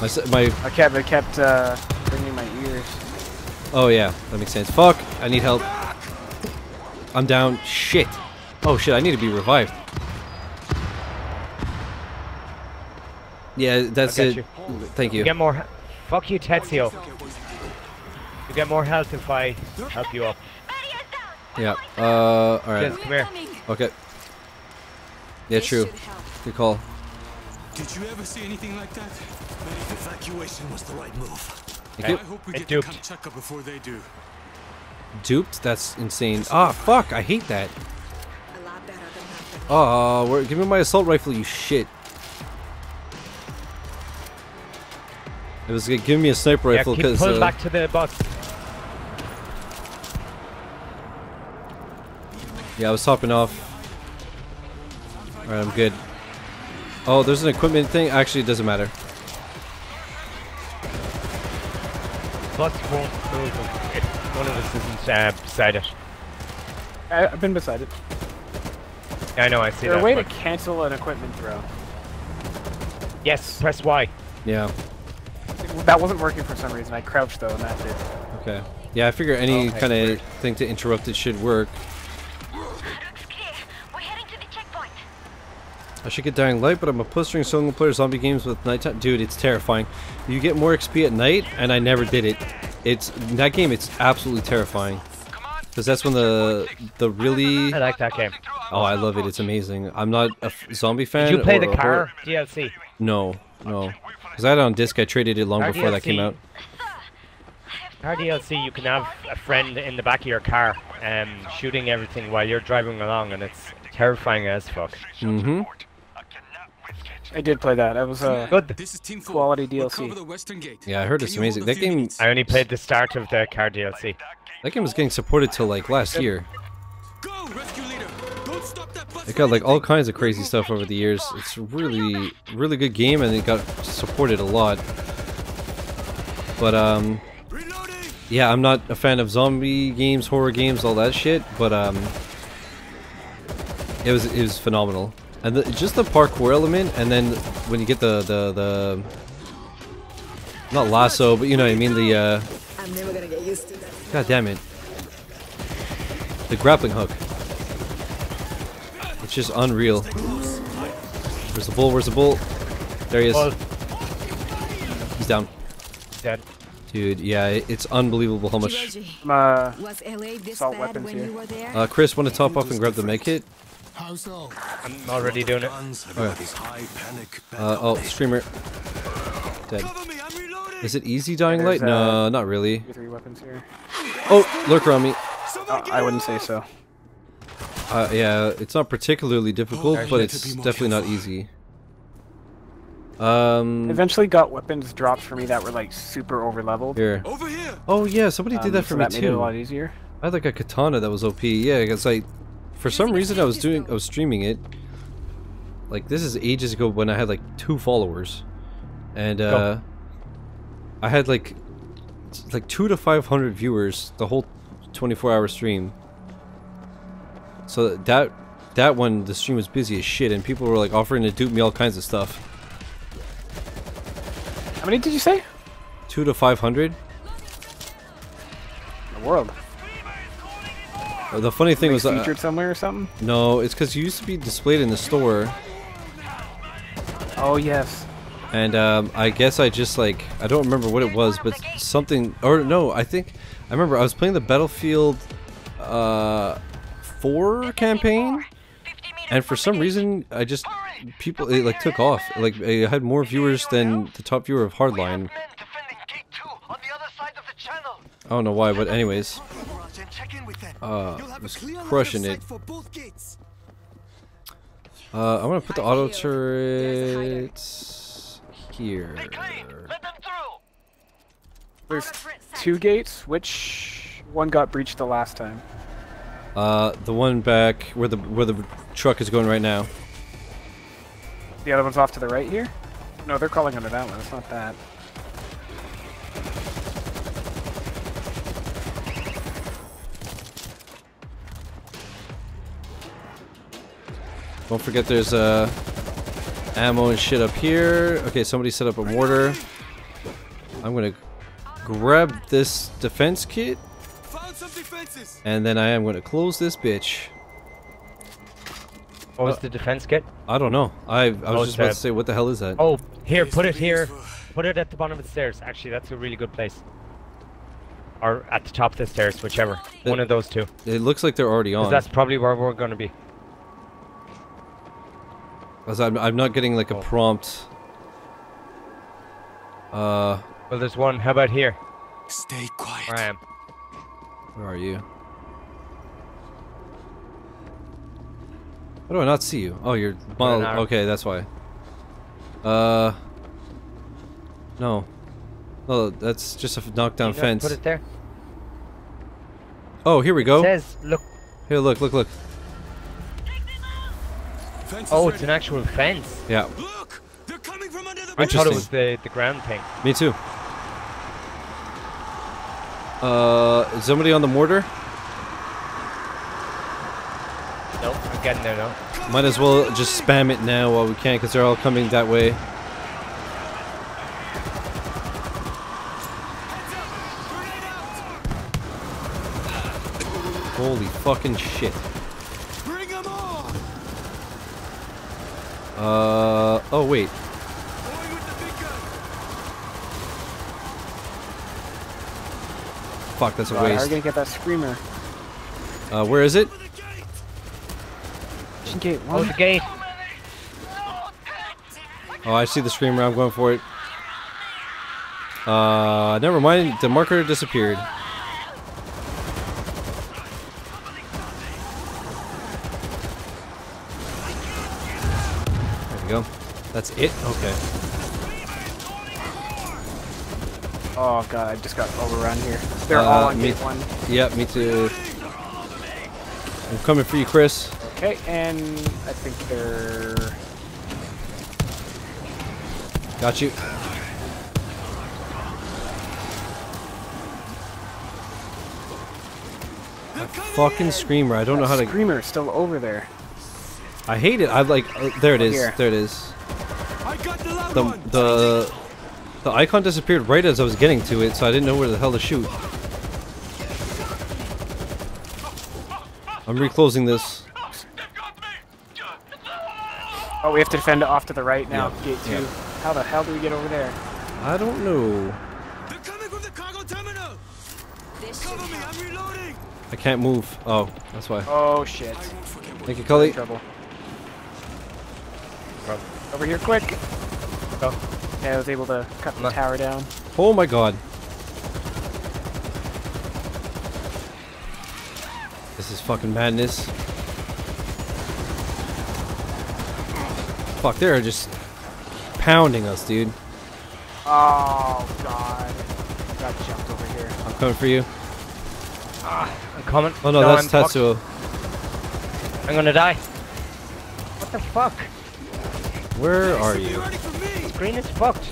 My s- my I kept it kept uh, ringing my ears. oh yeah, that makes sense. Fuck! I need help. I'm down. Shit. Oh shit! I need to be revived. Yeah, that's it. get Thank you. You get more. Fuck you, Tetsuo. You get more health if I help you up. Yeah. Uh. All right. Yes, come here. Okay. Yeah. True. Good call. Did you ever see anything like that? Maybe evacuation was the right move. Thank I hope we It get duped. to Kamchatka before they do. Duped? That's insane. Ah, fuck! I hate that. A lot better than nothing. Oh, give me my assault rifle, you shit. It was gonna give me a sniper Yeah, rifle keep because pulling uh, back to the bus. Yeah, I was hopping off. All right, I'm good. Oh, there's an equipment thing. Actually, it doesn't matter. Bus won't one of us isn't uh, beside it. I, I've been beside it. Yeah, I know, I see Is there that. a way to cancel an equipment throw? Yes, press Y. Yeah. That wasn't working for some reason. I crouched though, and that did. Okay. Yeah, I figure any Okay, kind of thing to interrupt it should work. I should get Dying Light, but I'm a puss during single player zombie games with nighttime. Dude, it's terrifying. You get more XP at night, and I never did it. It's that game. It's absolutely terrifying because that's when the the really. I like that game. Oh, I love it. It's amazing. I'm not a zombie fan. Did you play or the car DLC? No, no. Because I had it on disc. I traded it long Car before that came out. Car DLC, you can have a friend in the back of your car, um, shooting everything while you're driving along, and it's terrifying as fuck. Mm-hmm. I did play that. That was a Good. This is Team 4. Quality We'll DLC. the western gate. Yeah, I heard Can it's amazing. a That game, minutes? I only played the start of the car DLC. that game was getting supported till like last year. Go, rescue leader. Don't stop that bus It got like all kinds of crazy stuff over the years. It's really, really good game, and it got supported a lot. But um, yeah, I'm not a fan of zombie games, horror games, all that shit. But um, it was it was phenomenal, and the, just the parkour element, and then when you get the the the not lasso, but you know what I mean the uh, I'm never gonna get used to that. god damn it, the grappling hook. It's just unreal. Where's the bull? Where's the bull? There he is. Well, He's down. dead. Dude, yeah, it's unbelievable how much. Hiroji, I'm, uh, was LA this Assault weapons here. you were there? Uh, Chris, want to top off and grab the med kit? How so? I'm already doing it. Everybody's high panic. Uh, oh, streamer. Dead. Cover me, I'm reloading. Is it easy dying There's, light? No, uh, not really. three weapons here. Oh, lurker on me. Uh, I wouldn't say so. Uh, yeah, it's not particularly difficult, Oh, but it's to be definitely not easy. Um, Eventually got weapons dropped for me that were like super over leveled. here. Over here. Oh yeah, somebody did that for so me that made it a lot too. easier. I had like a katana that was OP. Yeah, because like, for some reason I was doing, I was streaming it. Like this is ages ago when I had like two followers, and uh, I had like, like two to five hundred viewers the whole twenty-four hour stream. So that that one the stream was busy as shit, and people were like offering to dupe me all kinds of stuff. How many did you say? Two to five hundred. In the world. The funny thing Like was, uh, featured somewhere or something? no, it's because you used to be displayed in the store. Oh yes. And um, I guess I just like I don't remember what it was, but something or no, I think I remember I was playing the Battlefield uh, four campaign, and for some reason I just people it like took off. Like I had more viewers than the top viewer of Hardline. I don't know why, but anyways, uh, You'll have a was clear line of crushing it. For both gates. Uh, I'm gonna put the auto here. There's a hider. turrets here. There's two gates. Which one got breached the last time? Uh, the one back where the where the truck is going right now. The other one's off to the right here? No, they're calling under that one. It's not that. Don't forget there's uh, ammo and shit up here. Okay, somebody set up a mortar. I'm gonna grab this defense kit, Found some defenses. and then I am gonna close this bitch. What was the defense kit? I don't know. I I was Oh, just about to uh, say, what the hell is that? Oh, here, put it here. Put it at the bottom of the stairs. Actually, that's a really good place. Or at the top of the stairs, whichever. One of those two. It looks like they're already on. that's probably where we're going to be. 'Cause I'm I'm not getting like a Oh. prompt. Uh, Well, there's one. How about here? Stay quiet. Where I am. where are you? How do I not see you? Oh, you're well, okay. That's why. Uh, no. Oh, that's just a knockdown Do you not fence. Put it there. Oh, here we It go. says, look. Here, look, look, look. Fence Oh, it's ready. an actual fence. Yeah, Look! They're coming from under the I thought it was the, the ground thing. me too. Uh, is somebody on the mortar? Nope, I'm getting there now. Might as well just spam it now while we can, because they're all coming that way. Holy fucking shit. Bring 'em on! Uh, oh wait. Going with the big gun! Fuck, that's a God, how are we waste. gonna get that screamer? Uh, where is it? For gate! Mission gate Oh, one. the gate. Oh, I see the screamer. I'm going for it. Uh, never mind. The marker disappeared. We go. That's it? Okay. Oh god, I just got overrun here. They're Uh, all on me- gate one. Yep, me too. I'm coming for you, Chris. Okay, and I think they're Got you. Fucking screamer. I don't know how to. screamer still over there. I hate it. I like. Uh, there it is. Here. There it is. I got the loud The one! the the icon disappeared right as I was getting to it, so I didn't know where the hell to shoot. I'm reclosing this. They've got me! Oh, we have to defend it off to the right now. Yeah, Gate two. yeah. How the hell do we get over there? I don't know. They're coming from the cargo terminal! This Cover me. I'm reloading! I can't move. Oh, that's why. Oh shit. I won't forget what Thank you, Cully. Trouble. Over here, quick. Go. Yeah, I was able to cut the No. tower down. Oh my god. This is fucking madness. Fuck, they're just pounding us, dude. Oh god. Got jumped over here. I'm coming for you. Ah, I'm coming. Oh no, that's I'm fucked. I'm gonna die. What the fuck? Where are you? ready for me! Screen is fucked.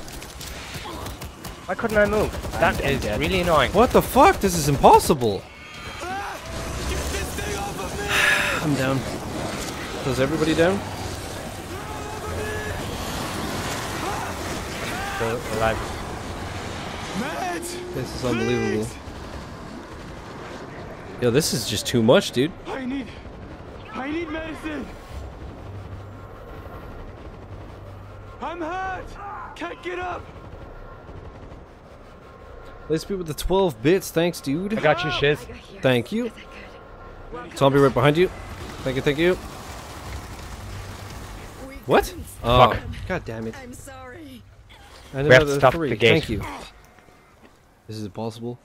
Why couldn't I move? That I'm is dead. really annoying. What the fuck? This is impossible. Ah! Get this thing off of me! I'm down. So is everybody down? Still alive. Meds! This is unbelievable. Yo, this is just too much, dude. I need... I need medicine! I'm hurt! Can't get up! Let's be with the 12 bits. Thanks, dude. I got you, Shiz. I got here. Thank you. Yes, I could. Zombie right behind you. Thank you, thank you. What? couldn't Oh, stop him. god damn it. I'm sorry. I We have to stop three. the gate. Thank you. This is impossible.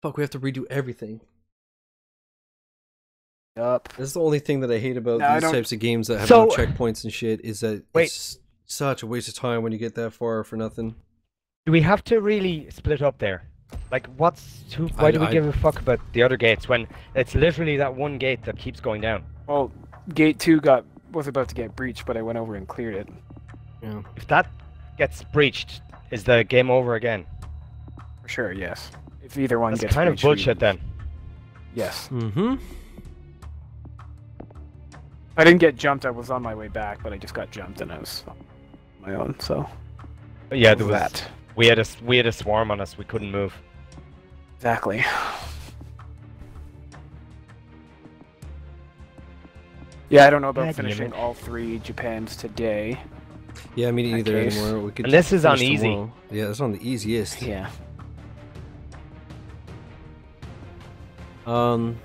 Fuck, we have to redo everything. Yup. That's the only thing that I hate about No, these types of games that have So- no checkpoints and shit is that Wait. it's such a waste of time when you get that far for nothing. Do we have to really split up there? Like, what's who? Why I- do we I- give a fuck about the other gates when it's literally that one gate that keeps going down? Well, gate two got was about to get breached, but I went over and cleared it. Yeah. If that gets breached, is the game over again? For sure, yes. If either one That's gets kind of breached, we- bullshit then. Yes. Mm-hmm. I didn't get jumped. I was on my way back, but I just got jumped and I was on my own. So But yeah, there was that. we had a s- we had a swarm on us. We couldn't move. Exactly. Yeah, I don't know about God finishing all three Japans today. Yeah, me that neither case. anymore. We could And this is on easy. tomorrow. Yeah, it's on the easiest. Yeah. Um,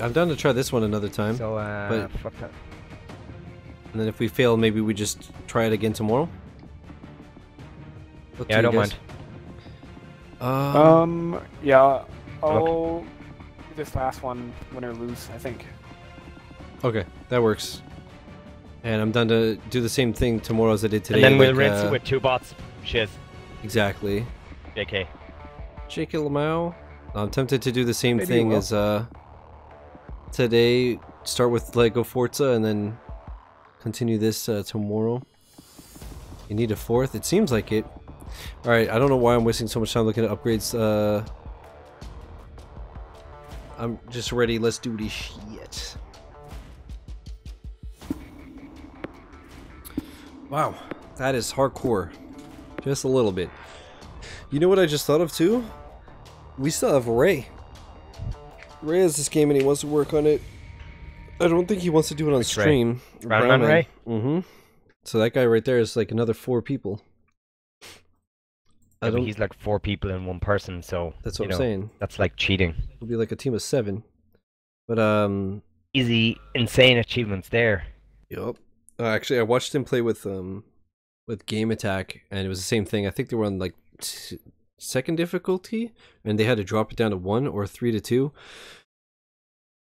I'm down to try this one another time. So uh, But- fuck that. And then if we fail, maybe we just try it again tomorrow. Up to I don't guys. mind. Um, Um. Yeah. I'll do this last one, win or lose. I think. okay, that works. And I'm done to do the same thing tomorrow as I did today. and then we'll like, rinse uh, with two bots. Shiz. Exactly. JK. Jake Lamau. I'm tempted to do the same Maybe thing as uh today. Start with Lego Forza and then continue this uh, tomorrow. You need a fourth? It seems like it. Alright, I don't know why I'm wasting so much time looking at upgrades. Uh, I'm just ready. Let's do this shit. Wow, that is hardcore. Just a little bit. You know what I just thought of too? We still have Ray. Ray has this game and he wants to work on it. I don't think he wants to do it on Which Ray? stream. Brown Man Ray? Mm-hmm. So that guy right there is like another four people. I Yeah, don't. he's like four people in one person, so That's what I'm know, saying. That's like cheating. It'll be like a team of seven. But um, Easy, insane achievements there. Yep. Uh, actually, I watched him play with um with Game Attack, and it was the same thing. I think they were on like second difficulty, and they had to drop it down to one or three to two.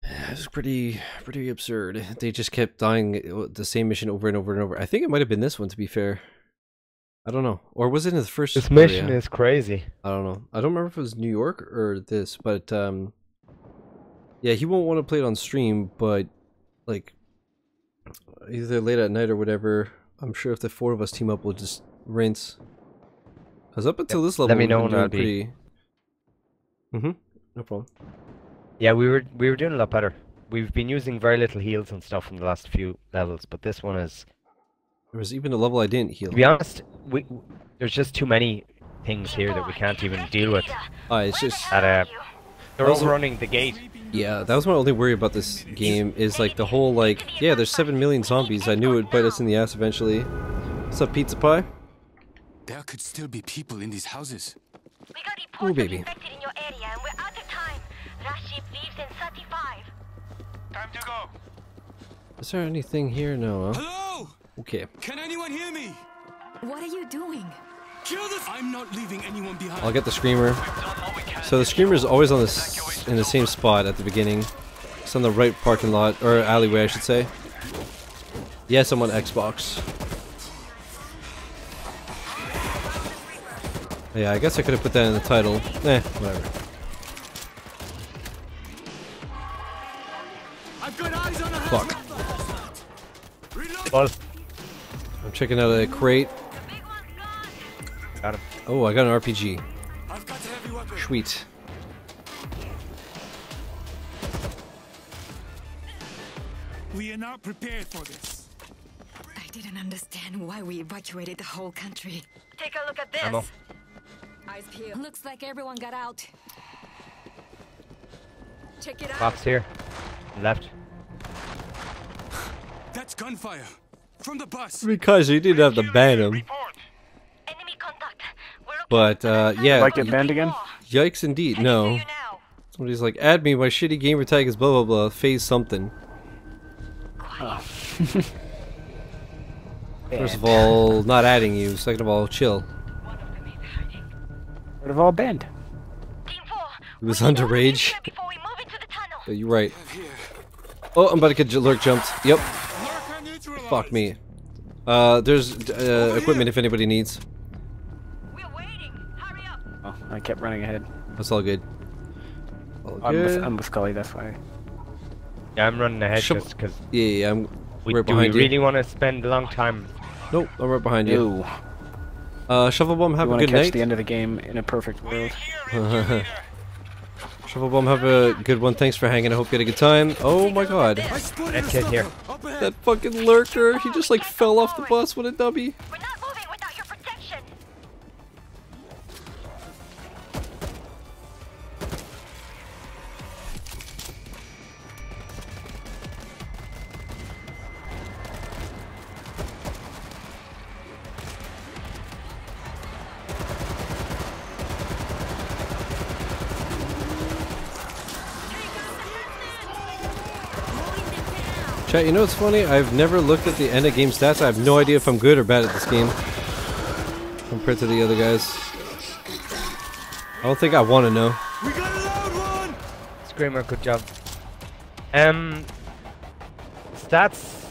It was pretty pretty absurd. They just kept dying uh, the same mission over and over and over. I think it might have been this one, to be fair. I don't know, or was it in the first? This area? mission is crazy. I don't know. I don't remember if it was New York or this, but um, yeah, he won't want to play it on stream, but like either late at night or whatever. I'm sure if the four of us team up, we'll just rinse. Cause up until this level, let me know when I'll be- pretty. Mm-hmm. No problem. Yeah, we were we were doing a lot better. We've been using very little heals and stuff in the last few levels, but this one is, There was even a level I didn't heal. to be honest, we there's just too many things here that we can't even deal with. Ah, it's just At uh, they're overrunning the gate. yeah. That was my only worry about this game is like the whole like yeah. There's seven million zombies. I knew it would bite us in the ass eventually. What's up, pizza pie? There could still be people in these houses. We got Ooh, reports of baby. infected in your area and we're out of time. Rush ship leaves in 35. Time to go. Is there anything here? No. Huh? Hello? Okay. Can anyone hear me? What are you doing? Kill this! I'm not leaving anyone behind. I'll get the screamer. So the screamer is always on this in the same spot at the beginning. It's on the right parking lot or alleyway, I should say. Yes, I'm on Xbox. Yeah, I guess I could have put that in the title. Eh, whatever. I've got eyes on a Fuck. Reload! Well, I'm checking out a crate. Big one's gone. got him. Oh, I got an RPG. I've got heavy. Sweet. We are not prepared for this. I didn't understand why we evacuated the whole country. Take a look at this. Ammo. Eyes peeled. Looks like everyone got out. Check it out. Box here. Left. That's gunfire. From the bus. Because you didn't have to ban him. Enemy contact. But, uh, yeah. Like it banned again? Yikes indeed. No. you. Somebody's like, add me, my shitty gamer tag is blah blah blah, phase something. First of all, not adding you. Second of all, chill. Would have all banned. Team 4. It was we under rage. here Before we move into the tunnel. Yeah, you're right. Oh, I'm about to get lurk jumped. Yep. Fuck me. Uh, there's uh, equipment if anybody needs. Hurry up. Oh, I kept running ahead. That's all good. All I'm with, good. I'm with Scully, that's why. Yeah, I'm running ahead Shub- just because Yeah, yeah, I'm we right do we behind you. really want to spend a long time. Nope, I'm right behind you. Ew. Uh, Shovel Bomb, have You a want to good catch night. the end of the game in a perfect world. Shovel Bomb, have a good one. Thanks for hanging. I hope you had a good time. Oh my god. That kid here. stalker. Up ahead. That fucking lurker, he just like fell off the bus. What a dummy. Chat, you know what's funny? I've never looked at the end of game stats. I have no idea if I'm good or bad at this game. Compared to the other guys. I don't think I want to know. We got a loud one! Screamer, good job. Um, stats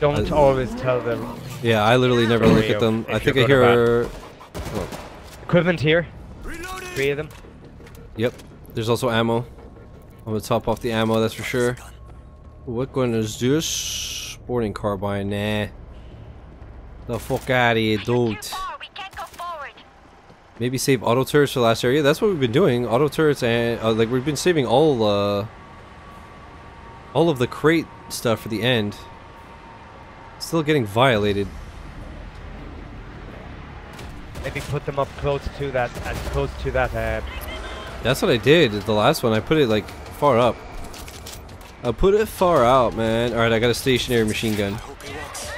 don't Uh, always tell them. Yeah, I literally never look at them. I think I hear... good Equipment here, Reloading! three of them. Yep, there's also ammo. I'm gonna top off the ammo, that's for sure. What gun is this? Sporting carbine, nah. The fuck out of here, dude. too far. We can't go forward. Maybe save auto turrets for the last area. That's what we've been doing. Auto turrets and uh, like we've been saving all uh, all of the crate stuff for the end. Still getting violated. Maybe put them up close to that, as close to that. Uh, That's what I did. The last one, I put it like far up. I put it far out, man. All right, I got a stationary machine gun. Hope it works.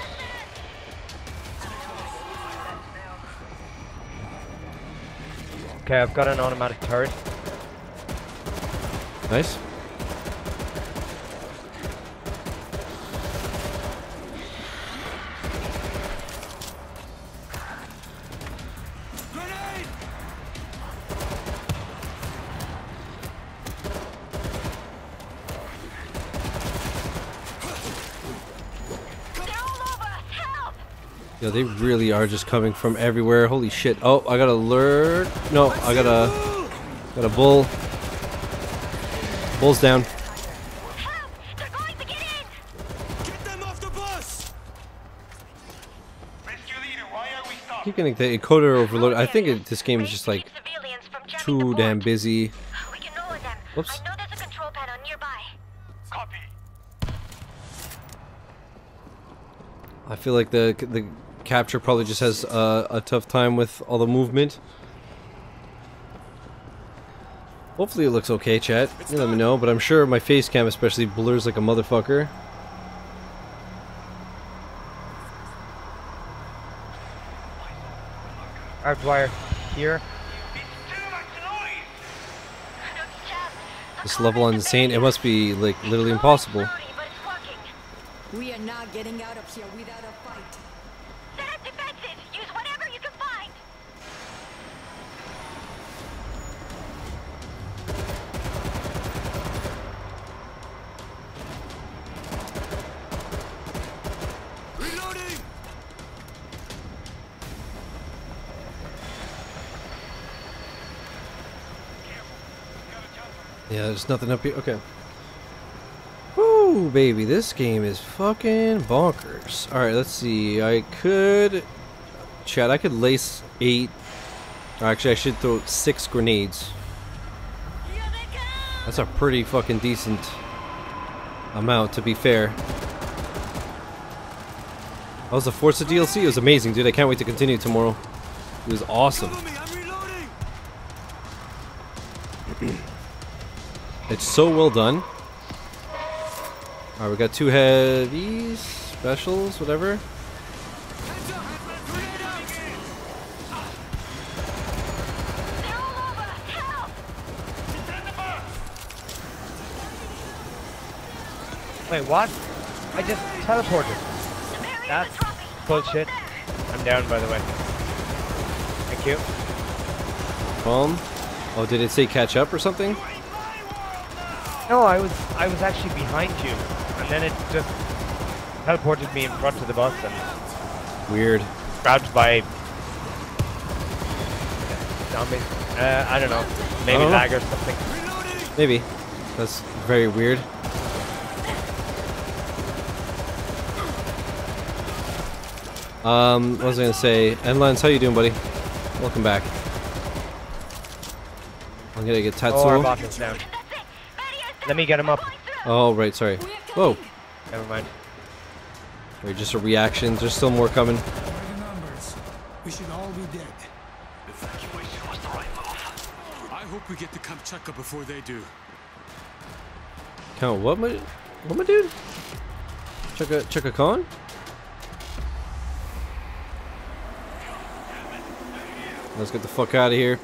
okay, I've got an automatic turret. Nice. Yeah, they really are just coming from everywhere. Holy shit. Oh, I got a lurk. No, I got a got a bull. Bull's down. Keep getting the encoder overloaded. I think it, this game is just like too damn busy. Whoops. I feel like the the capture probably just has uh, a tough time with all the movement. Hopefully it looks okay, chat. You let me know, but I'm sure my face cam especially blurs like a motherfucker. Barbed wire here. It's too much noise! Look, Chad, This level on insane. It must be like literally impossible. Brody, but it's working. We are not getting out of here without a Yeah, there's nothing up here. Okay. Woo, baby, this game is fucking bonkers. All right, let's see. I could, Chad. I could lace eight. Actually, I should throw six grenades. That's a pretty fucking decent amount, to be fair. That was the Forza DLC. It was amazing, dude. I can't wait to continue tomorrow. It was awesome. It's so well done. Alright, we got two heavies, specials, whatever. Hands up! Grenade out! They're all over us! Help! Send the bus! Wait, what? I just teleported. That's bullshit. I'm down, by the way. Thank you. Boom. Oh, did it say catch up or something? No, I was I was actually behind you, and then it just teleported me in front of the bus and Weird. grabbed by zombies. Uh, I don't know, maybe Oh. lag or something. Maybe. That's very weird. Um, what was I gonna say? Endlines, how you doing, buddy? Welcome back. I'm gonna get Oh, our bot is down. That's it. Barriers Let me get him up. going. Oh, right, sorry. Whoa. Never mind. Wait, just a reaction. There's still more coming. By the numbers, we should all be dead. Evacuation was the right move. I hope we get to Kamchatka before they do. Count what, my, what, my dude? Chaka, Chaka Khan? Let's get the fuck out of here.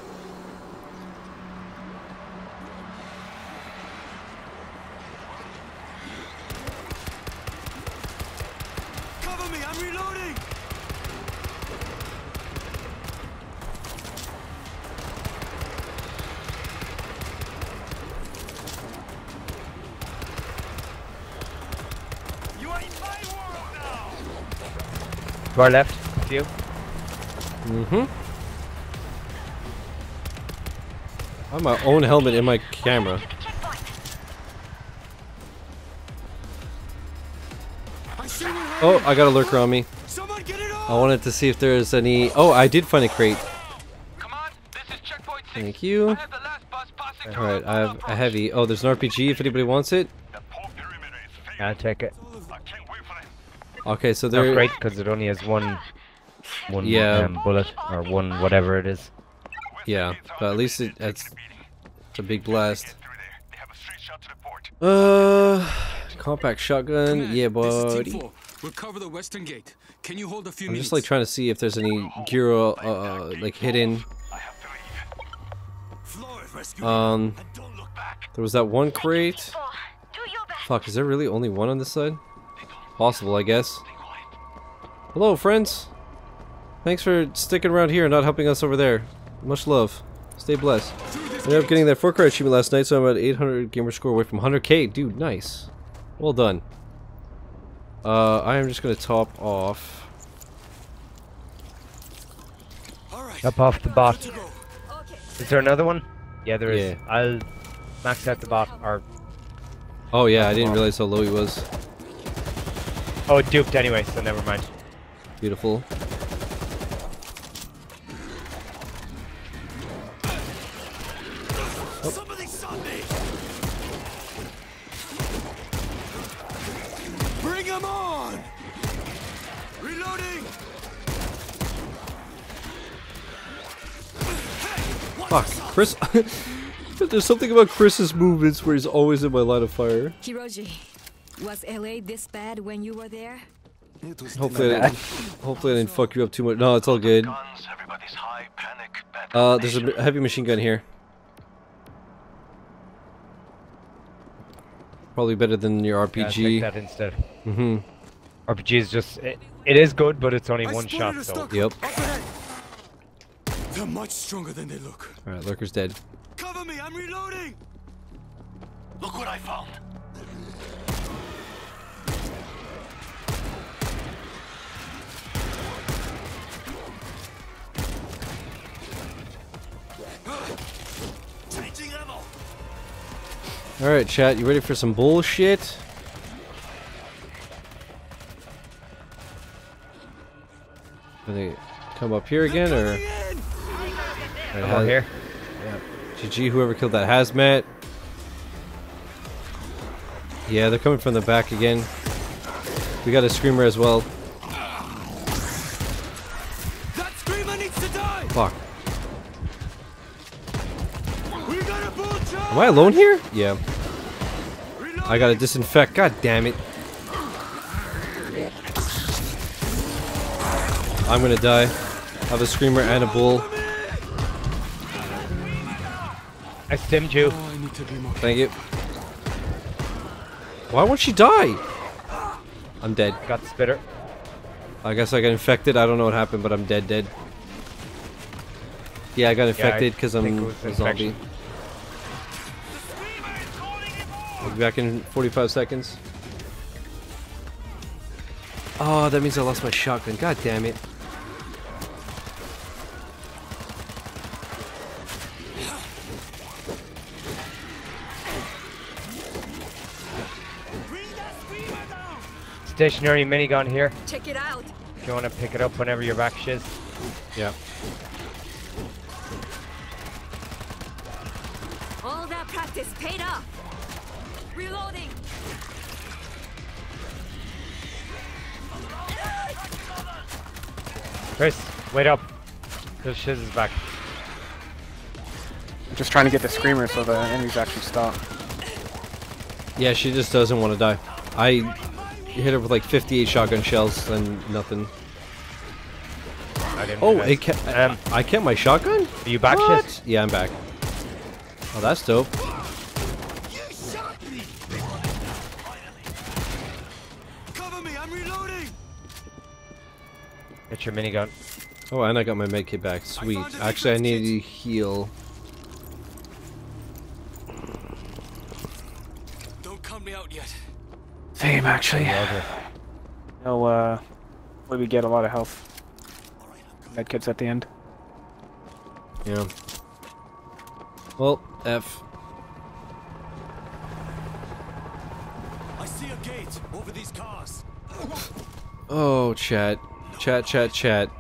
Cover me, I'm reloading! You are in my world now! Our left, it's you. Mm-hmm. I have my own helmet in my camera. Oh. I see one hiding. I got a lurker on me. Someone get it off! I wanted to see if there's any... Oh, I did find a crate. Thank you. have the last bus passing All right, I have a heavy. Oh, there's an RPG. If anybody wants it. The port perimeter is failing. I'll take it. Okay, so Not there. great because it only has one, one Yeah. um, bullet or one whatever it is. Yeah, but at least it, it's, it's a big blast. Through there. They have a straight shot to the port. Uh, compact shotgun. Yeah, This buddy. We'll cover the western gate. Can you hold a few I'm just like trying to see if there's any gear uh, uh like hidden. I have to leave. Flores, rescue. Um, and don't look back. there was that one crate. Four. Do your best. Fuck, is there really only one on this side? Possible, I guess. Hello, friends. Thanks for sticking around here and not helping us over there. Much love. Stay blessed. Ended up getting that 4 card achievement last night, so I'm at 800 gamer score away from 100k. Dude, nice. Well done. Uh, I am just gonna top off. Up off the bot. To go. Okay. Is there another one? Yeah, there is. Yeah. I'll max out the bot or Oh yeah, I didn't realize how low he was. Oh it duped anyway, so never mind. Beautiful. Oh. Somebody shot me. Bring him on. Reloading. Fuck, Chris. There's something about Chris's movements where he's always in my line of fire. Hiroji, was LA this bad when you were there? It was Hopefully, I didn't, hopefully I didn't fuck you up too much. No, it's all good. Guns, high, panic, Uh, there's a heavy machine gun here. Probably better than your Yeah, take RPG. that instead. Mm-hmm. RPG is just it, it is good, but it's only I one shot. a So. Yep. They're much stronger than they look. All right, lurker's dead. Cover me. I'm reloading. Look what I found. All right, chat, you ready for some bullshit? Gonna come up here again, or Coming in. Alright, I'm over here. GG, whoever killed that hazmat. Yeah, they're coming from the back again. We got a screamer as well. Am I alone here? Yeah. I gotta disinfect. God damn it. I'm gonna die. I have a screamer and a bull. I stimmed you. I need to be more. Thank you. Why won't she die? I'm dead. Got the spitter. I guess I got infected. I don't know what happened, but I'm dead, dead. Yeah, I got infected because think I'm a zombie. I'll be back in 45 seconds. Oh, that means I lost my shotgun. God damn it. Stationary minigun here. Check it out. If you want to pick it up whenever you're back, shiz. Yeah. All that practice paid off. Reloading. Chris, wait up. Cause shiz is back. I'm just trying to get the screamer so the enemies actually stop. Yeah, she just doesn't want to die. I hit her with like 58 shotgun shells and nothing. I didn't Oh, realize. it kept, Um, I kept my shotgun? are you back, What? shiz? Yeah, I'm back. Oh, that's dope. Cover me. I'm reloading. Get your minigun. Oh, and I got my med kit back. Sweet. found a Actually, I defense need to heal. Don't count me out yet. Same, actually. Over. No, uh, hopefully we get a lot of health. All right, Med kits at the end. Yeah. Well, F. I see a gate over these cars. Oh, chat. Chat, chat, chat.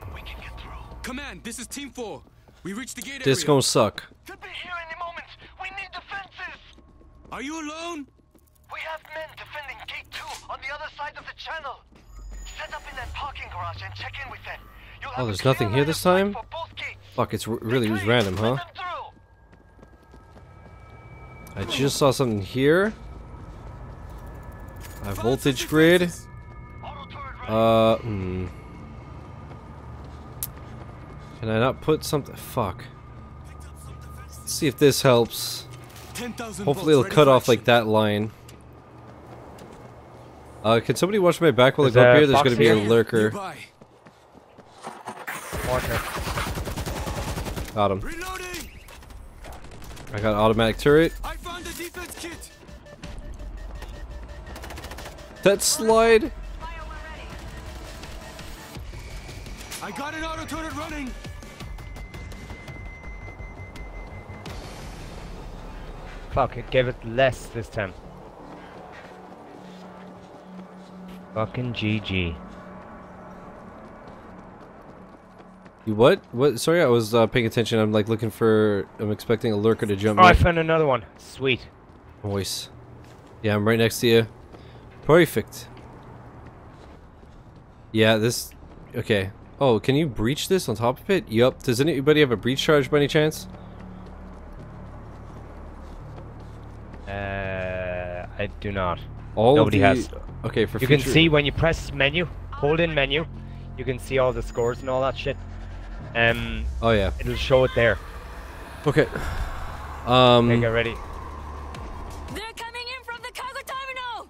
Command, this is Team 4. We reached the gate This area. gonna suck. Could be here any moment. We need defenses. Are you alone? We have men defending gate two on the other side of the channel. Set up in that parking garage and check in with them. You'll Oh, there's nothing here this time? for both gates. Fuck, it's r- really was random, huh? I just saw something here. A voltage grid. Auto turret ready. Uh, hmm. Can I not put something? Fuck. Let's see if this helps. Hopefully it'll cut off like that line. Uh, can somebody watch my back while I go up here? There's gonna be a lurker. Got him. Reloading! I got automatic turret. I found the defense kit! That slide. I got an auto turret running! Fuck, it gave it less this time. Fucking GG. You what? What? Sorry, I was uh, paying attention. I'm like looking for. I'm expecting a lurker to jump. Oh, I found another one. Sweet. Voice. Yeah, I'm right next to you. Perfect. Yeah, this. Okay. Oh, can you breach this on top of it? Yup. Does anybody have a breach charge by any chance? Uh, I do not. All Nobody the- has. Okay, for You can see when you press menu, hold in menu, you can see all the scores and all that shit. Um, Oh yeah. it'll show it there. Okay. Um. Okay, get ready. They're coming in from the cargo terminal!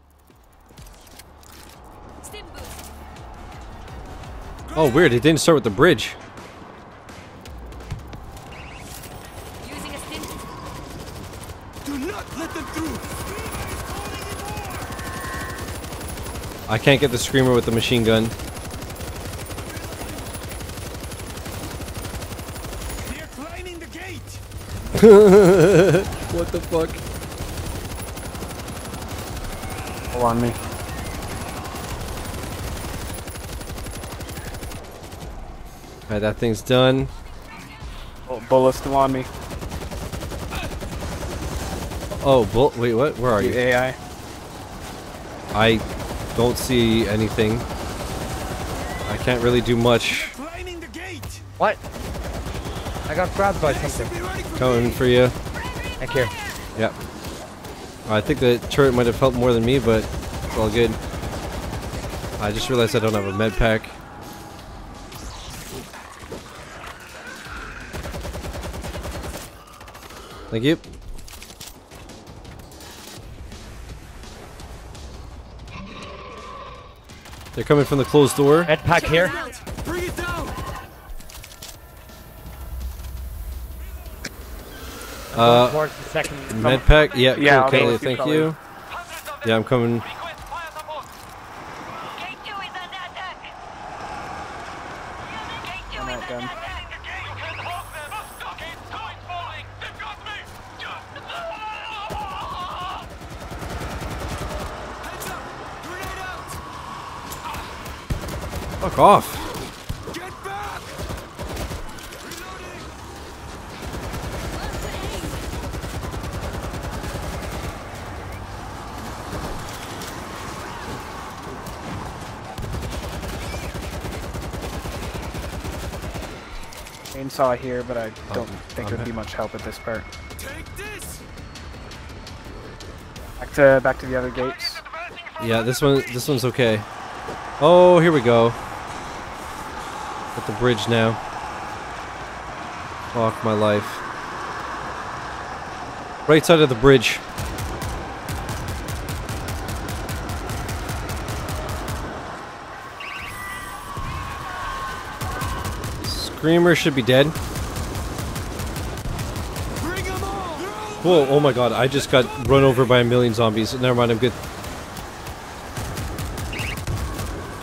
Stim boost. Oh, weird. It didn't start with the bridge. I can't get the screamer with the machine gun. They're climbing the gate! What the fuck? Hold on me. Alright, that thing's done. Oh, bullets still on me. Oh, bull. Wait, what? Where are The you? AI. I don't see anything. I can't really do much. Climbing the gate! What? I got grabbed by something. should be ready for Coming for you. Thank you. Yep. I think the turret might have helped more than me, but it's all good. I just realized I don't have a med pack. Thank you. They're coming from the closed door. Med pack here. Bring it down! Uh, Towards the second. med pack. Yeah, Yeah, cool, okay, Kelly, thank you. Hundreds. Yeah, I'm coming. Off. Get back! Chainsaw here, but I don't think I'm it'd be much help at this part. Take this! Back to back to the other gates. Yeah, this one, this one's okay. Oh, here we go. At the bridge now. Fuck my life. Right side of the bridge. Screamer should be dead. Whoa, oh my god, I just got run over by a million zombies. Never mind, I'm good.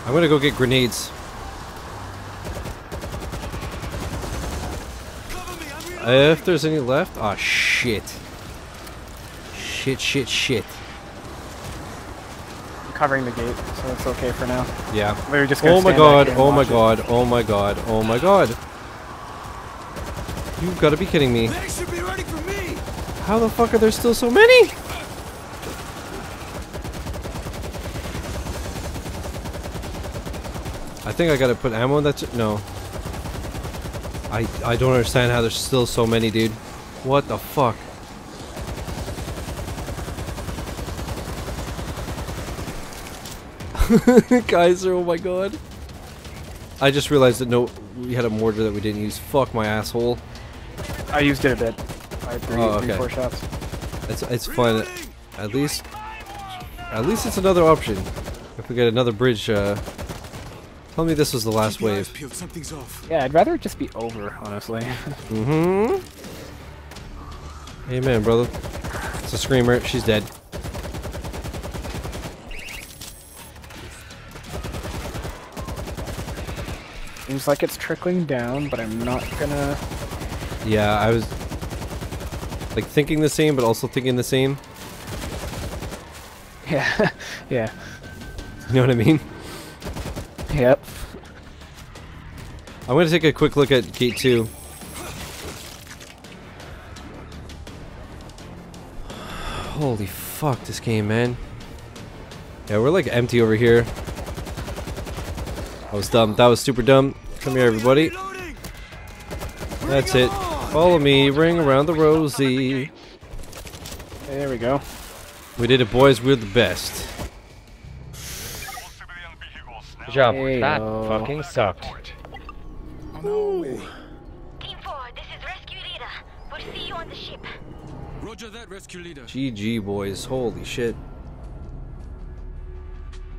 I'm gonna go get grenades. Cover me, I'm reloading! If there's any left. Ah, shit. Shit, shit, shit. I'm covering the gate, so it's okay for now. Yeah. We were just gonna Oh my god, oh my watch it. god, oh my god, oh my god. You've got to be kidding me. Should be ready for me! How the fuck are there still so many? I think I gotta put ammo in that. No. I I don't understand how there's still so many, dude. What the fuck? Kaiser, oh my god. I just realized that no, we had a mortar that we didn't use. Fuck my asshole. I used it a bit. I three, Oh, three okay. four shots. It's it's fun. At least, at least it's another option. If we get another bridge, uh, tell me this was the last Keep wave. peeled, something's off. Yeah, I'd rather it just be over, honestly. Mm-hmm. Amen, brother. It's a screamer. She's dead. Seems like it's trickling down, but I'm not gonna. Yeah, I was like thinking the same, but also thinking the same. Yeah, yeah, You know what I mean? I'm gonna take a quick look at gate two. Holy fuck, this game, man. Yeah, we're like empty over here. That was dumb. That was super dumb. Come here, everybody. That's it. Follow me. Ring around the rosy. There we go. We did it, boys. We're the best. Good job. Hey, that yo. fucking sucked. On our way. Team 4, this is Rescue Leader. We'll see you on the ship. Roger that, rescue leader. GG, boys. Holy shit.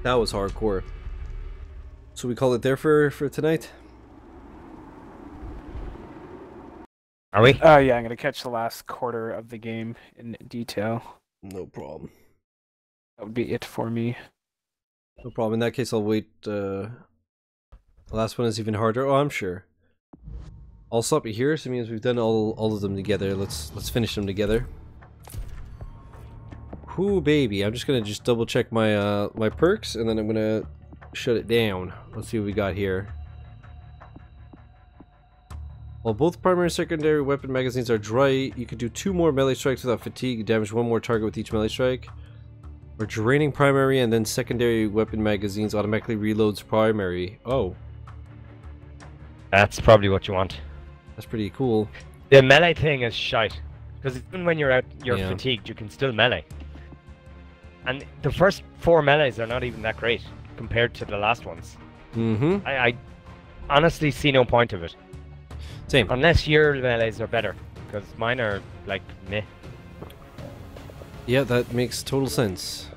That was hardcore. So we call it there for, for tonight? Are we? Oh yeah, I'm gonna catch the last quarter of the game in detail. No problem. That would be it for me. No problem. In that case, I'll wait. Uh, the last one is even harder. Oh, I'm sure. I'll stop it here. So it means we've done all all of them together. Let's let's finish them together. Whoo, baby! I'm just gonna just double check my uh my perks, and then I'm gonna shut it down. Let's see what we got here. While both primary and secondary weapon magazines are dry, you can do two more melee strikes without fatigue. Damage one more target with each melee strike. Or draining primary and then secondary weapon magazines automatically reloads primary. Oh, That's probably what you want. That's pretty cool. The melee thing is shite. Because even when you're out, you're Yeah. fatigued, you can still melee. And the first four melees are not even that great compared to the last ones. Mm-hmm. I, I honestly see no point of it. Same. Unless your melees are better. Because mine are like meh. Yeah, that makes total sense.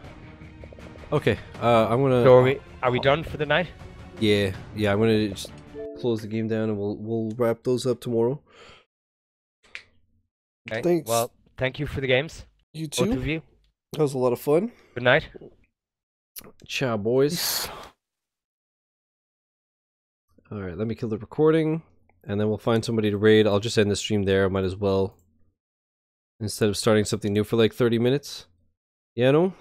Okay, uh, I'm gonna. So are we are we done for the night? Yeah, yeah, I'm gonna just close the game down and we'll we'll wrap those up tomorrow. Okay. Thanks. Well, thank you for the games. You too. Both of you. That was a lot of fun. Good night. Ciao, boys. All right, let me kill the recording, and then we'll find somebody to raid. I'll just end the stream there. I might as well, instead of starting something new for like 30 minutes. Yeah, no.